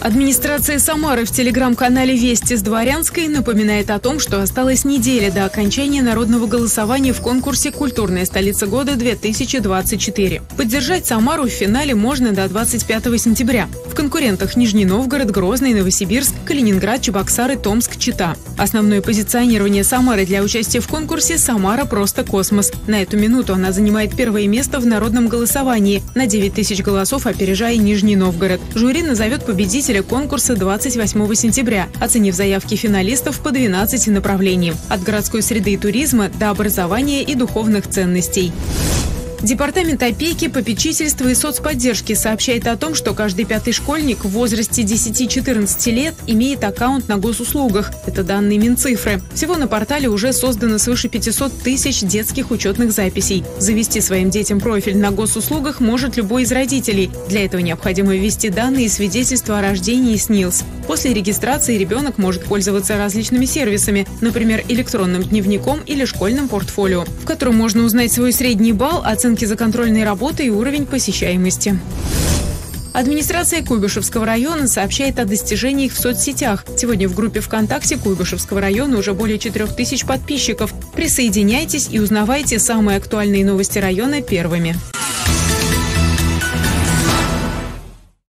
Администрация Самары в телеграм-канале «Вести с Дворянской» напоминает о том, что осталась неделя до окончания народного голосования в конкурсе «Культурная столица года-2024». Поддержать Самару в финале можно до 25 сентября. Конкурентах Нижний Новгород, Грозный, Новосибирск, Калининград, Чебоксары, Томск, Чита. Основное позиционирование Самары для участия в конкурсе «Самара просто космос». На эту минуту она занимает первое место в народном голосовании на 9 тысяч голосов, опережая Нижний Новгород. Жюри назовет победителя конкурса 28 сентября, оценив заявки финалистов по 12 направлениям – от городской среды и туризма до образования и духовных ценностей. Департамент опеки, попечительства и соцподдержки сообщает о том, что каждый пятый школьник в возрасте 10-14 лет имеет аккаунт на госуслугах. Это данные Минцифры. Всего на портале уже создано свыше 500 тысяч детских учетных записей. Завести своим детям профиль на госуслугах может любой из родителей. Для этого необходимо ввести данные и свидетельства о рождении СНИЛС. После регистрации ребенок может пользоваться различными сервисами, например, электронным дневником или школьным портфолио, в котором можно узнать свой средний балл, оценку оценки за контрольной работой и уровень посещаемости. Администрация Куйбышевского района сообщает о достижениях в соцсетях. Сегодня в группе ВКонтакте Куйбышевского района уже более 4000 подписчиков. Присоединяйтесь и узнавайте самые актуальные новости района первыми.